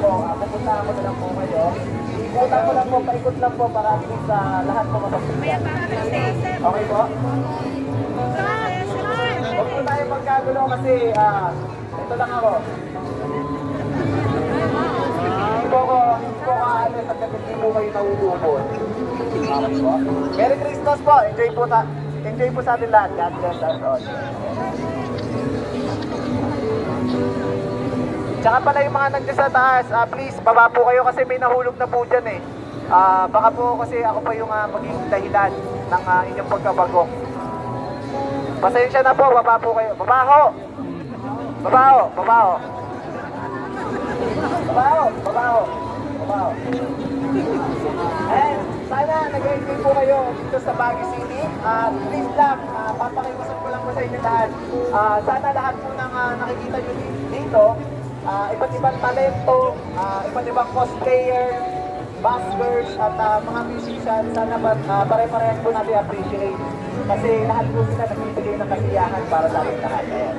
po, uh, pupunta ako na lang po kayo. Ikutan ko lang po, paikot lang po para at least ah, lahat po mapagpunta. Okay po? Huwag po tayo magkagulo kasi ah, ito lang ako. Hindi po ako, hindi po ako aalis at hindi po kayo nauubos. Okay po? Merry Christmas po! Enjoy po, ta enjoy po sa atin lahat. God bless us all. Tsaka pala yung mga nandiyan sa taas, ah, please, baba po kayo kasi may nahulog na po dyan eh. Ah, baka po kasi ako pa yung ah, maging dahilan ng ah, inyong pagkabagok. Pasensya na po, baba po kayo. Baba ho! Baba ho! Baba ho! Baba ho! Baba ho! Baba ho! Eh, sana nag-enjoy po kayo dito sa Baguio City. At please lang, uh, papakiwasan ko lang po sa inyo lahat. Ah, sana lahat po ng ah, nakikita nyo di- dito, iba't ibang talento, ah, iba't ibang cosplayer, buskers, at ah, mga musician, sana ba, uh, pare-parehas po natin appreciate. Kasi lahat po sila nagbibigay ng kasiyahan para sa ating lahat. Ayan.